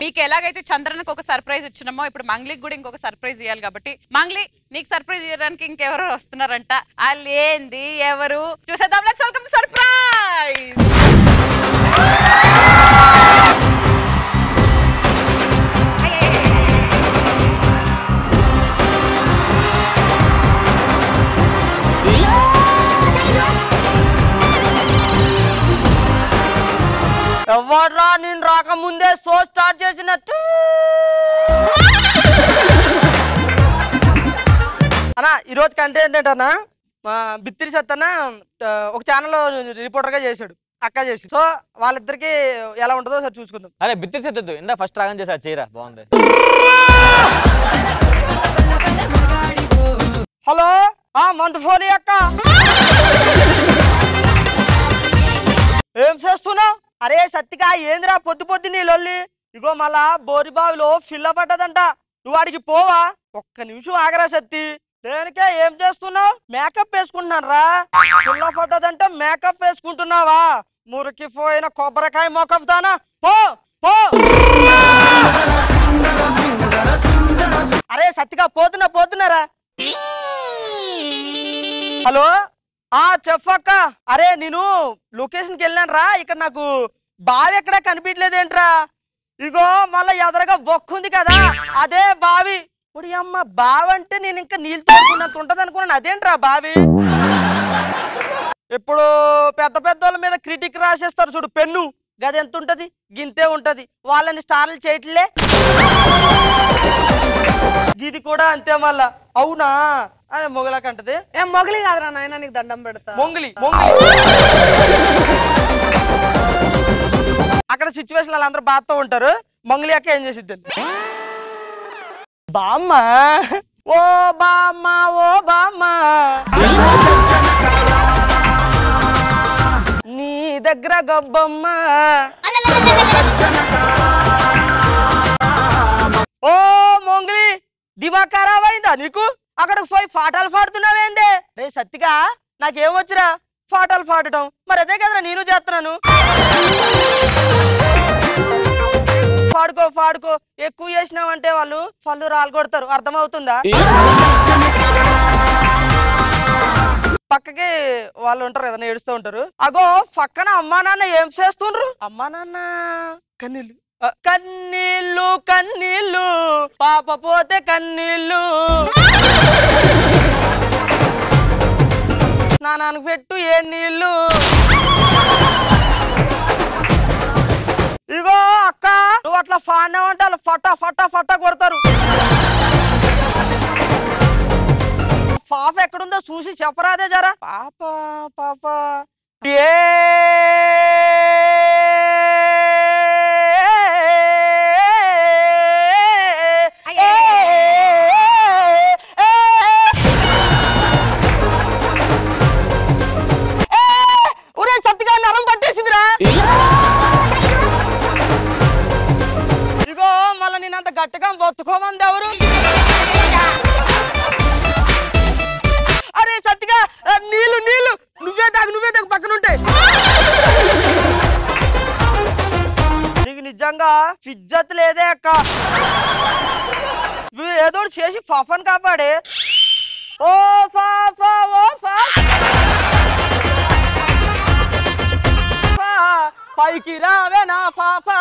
మీకు ఎలాగైతే చంద్రన్కి ఒక సర్ప్రైజ్ ఇచ్చినామో ఇప్పుడు మంగ్లీకి కూడా ఇంకొక సర్ప్రైజ్ ఇవ్వాలి కాబట్టి. మంగ్లీ నీకు సర్ప్రైజ్ ఇవ్వడానికి ఇంకెవరు వస్తున్నారంట. వాళ్ళు ఏంది ఎవరు? చూసేద్దాం లెట్స్ వెల్కమ్ సర్ప్రైజ్ ఎవడ్రా నేను రాకముందే షో స్టార్ట్ చేసినట్టు అన్నా ఈరోజు కంటెంట్ ఏంటన్నా? మా బిత్తిరి సత్తన్న ఒక ఛానల్లో రిపోర్టర్గా చేశాడు అక్క చేసి సో వాళ్ళిద్దరికి ఎలా ఉంటుందో ఒకసారి చూసుకుందాం. అరే బిత్తిరి సెత్తద్దు. ఇందా ఫస్ట్ రాగం చేసా చీర బాగుంది. హలో? ఆ మంతఫోని అక్క. అరే సత్తిగా ఏందిరా పొద్దు పొద్దు నీ లొల్లి? ఇగో మళ్ళా బోరిబావిలో ఫిల్ల పడ్డదంట. నువ్వు వాడికి పోవా? ఒక్క నిమిషం ఆగరా సత్తి. దేనికే ఏం చేస్తున్నావు? మేకప్ వేసుకుంటున్నాను రా ఫిల్ల పడ్డదంటే మేకప్ వేసుకుంటున్నావా? మురికి పోయిన కొబ్బరికాయ మొకప్ దానా పో పో. అరే సత్తిగా పోతున్నా పోతున్నారా? హలో? ఆ చెప్పక్క. అరే నేను లొకేషన్కి వెళ్ళాను రా ఇక్కడ నాకు బావి ఎక్కడా కనిపించలేదేంట్రా? ఇగో మళ్ళా ఎదరగా బొక్కుంది కదా అదే బావి. ఇప్పుడు అమ్మ బావి అంటే నేను ఇంకా నీళ్ళు తోడుకున్నంత ఉంటది అనుకున్నాను అదేంట్రా బావి? ఇప్పుడు పెద్ద పెద్ద వాళ్ళ మీద క్రిటిక్ రాసేస్తారు చూడు పెన్ను. గది ఎంత ఉంటది? గింతే ఉంటది. వాళ్ళని స్టార్లు చేయట్లే. ఇది కూడా అంతే మళ్ళా. అవునా? అని మొగలకంటది. ఏం మొగలి కాదురా నాయన నీకు దండం పెడతా. మొంగిలి మొంగిలి. అక్కడ సిచ్యువేషన్ వాళ్ళందరూ బాధతో ఉంటారు. మంగళి అక్క ఏం చేసిద్ది బామ్మ. ఓ బామ్మ ఓ బామ్మ. నీ దగ్గర గబ్బమ్మ. ఓ మొంగిలి దివా ఖరాబ్ అయిందా నీకు? అక్కడ పోయి పాటలు పాడుతున్నావేందే? రే సత్తిగా నాకేమొచ్చురా పాటలు పాడటం. మరి అదే కదరా నేను చేస్తున్నాను. పాడుకో పాడుకో. ఎక్కువ చేసినావంటే వాళ్ళు పళ్ళు రాలు కొడతారు అర్థమవుతుందా పక్కకి వాళ్ళు ఉంటారు కదా ఏడుస్తూ ఉంటారు. అగో పక్కన అమ్మా నాన్న ఏం చేస్తుండ్రు? అమ్మా నాన్న. కన్నీళ్ళు. కన్నీళ్ళు కన్నీళ్ళు. పాప పోతే కన్నీళ్ళు. స్నానానికి పెట్టు ఏ నీళ్ళు? ఇగో అక్క నువ్వు అట్లా ఫాడినావంటే వాళ్ళు ఫటా ఫటా ఫటా కొడతారు. పాప ఎక్కడుందో చూసి చెప్పరాదే జరా. పాప పాప. ఏ అంత ఎవరు అరే సత్తిగా నీళ్ళు నీళ్ళు. నువ్వే తాగు నువ్వే తాగు పక్కన ఉంటాయి నీకు నిజంగా ఫిజ్జత్ లేదే అక్క. నువ్వు ఏదో చేసి ఫఫన్ కాపాడే. ఓ ఫా ఓ ఫా. పైకి రావే నా పాపా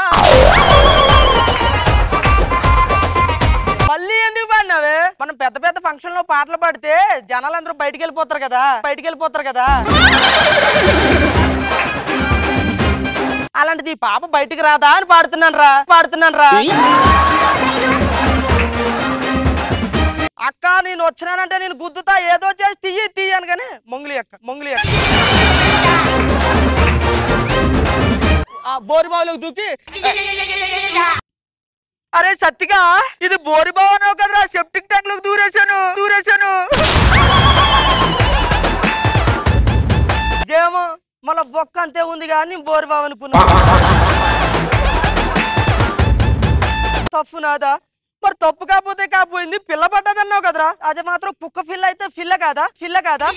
మళ్ళీ ఎందుకు పాడినావే? మనం పెద్ద పెద్ద ఫంక్షన్లో పాటలు పాడితే జనాలందరూ బయటికి వెళ్ళిపోతారు కదా? బయటికి వెళ్ళిపోతారు కదా? అలాంటిది ఈ పాప బయటికి రాదా అని పాడుతున్నాను రా పాడుతున్నాను రా అక్క నేను వచ్చినానంటే నేను గుద్దుతా ఏదో చేసి తీయి తీయను కానీ మొంగిలి అక్క మొంగిలి అక్క. ఆ బోరిబావులోకి దూకి అరే సత్తిగా ఇది అన్నావు కదరా సెప్టిక్ ట్యాంక్లోకి దూరేశాను దూరేశాను. ఏమో మళ్ళా బొక్క అంతే ఉంది కానీ బోరిబావు అనుకున్నా తప్పు నాదా? మరి తప్పు కాకపోతే కాపోయింది పిల్ల పడ్డదన్నావు కదరా. అది మాత్రం కుక్క పిల్ల అయితే పిల్ల కాదా? పిల్ల కాదా?